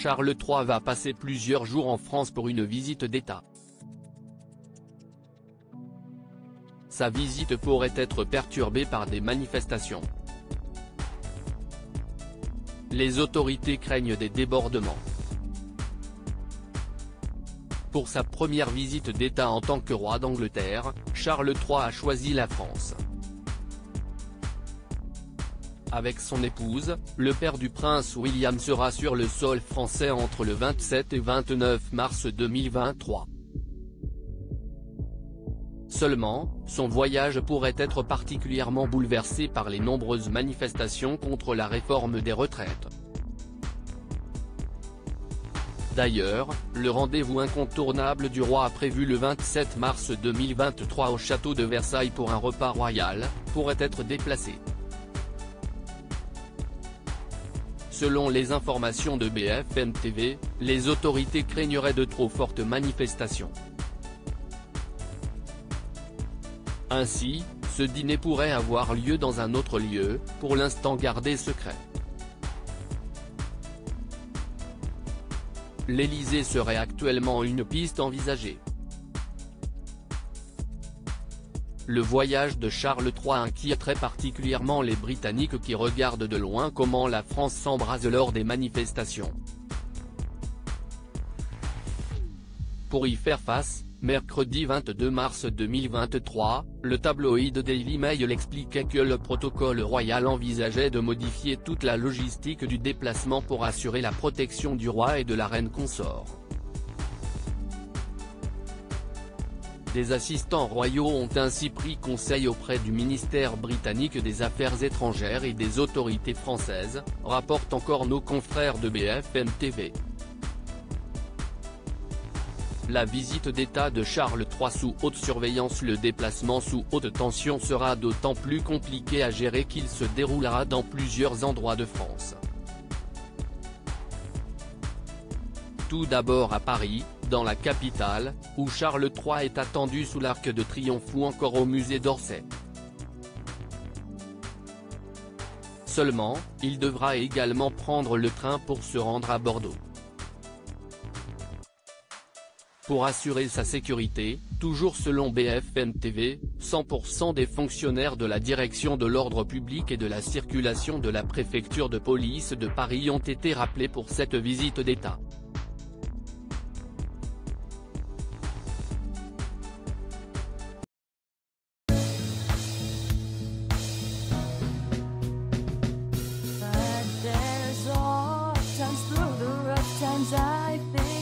Charles III va passer plusieurs jours en France pour une visite d'État. Sa visite pourrait être perturbée par des manifestations. Les autorités craignent des débordements. Pour sa première visite d'État en tant que roi d'Angleterre, Charles III a choisi la France. Avec son épouse, le père du prince William sera sur le sol français entre le 27 et 29 mars 2023. Seulement, son voyage pourrait être particulièrement bouleversé par les nombreuses manifestations contre la réforme des retraites. D'ailleurs, le rendez-vous incontournable du roi prévu le 27 mars 2023 au château de Versailles pour un repas royal, pourrait être déplacé. Selon les informations de BFM TV, les autorités craigneraient de trop fortes manifestations. Ainsi, ce dîner pourrait avoir lieu dans un autre lieu, pour l'instant gardé secret. L'Élysée serait actuellement une piste envisagée. Le voyage de Charles III inquiéterait particulièrement les Britanniques qui regardent de loin comment la France s'embrase lors des manifestations. Pour y faire face, mercredi 22 mars 2023, le tabloïd Daily Mail expliquait que le protocole royal envisageait de modifier toute la logistique du déplacement pour assurer la protection du roi et de la reine consort. Des assistants royaux ont ainsi pris conseil auprès du ministère britannique des Affaires étrangères et des autorités françaises, rapportent encore nos confrères de BFM TV. La visite d'État de Charles III sous haute surveillance Le déplacement sous haute tension sera d'autant plus compliqué à gérer qu'il se déroulera dans plusieurs endroits de France. Tout d'abord à Paris, dans la capitale, où Charles III est attendu sous l'Arc de Triomphe ou encore au musée d'Orsay. Seulement, il devra également prendre le train pour se rendre à Bordeaux. Pour assurer sa sécurité, toujours selon BFM TV, 100% des fonctionnaires de la direction de l'ordre public et de la circulation de la préfecture de police de Paris ont été rappelés pour cette visite d'État. times I think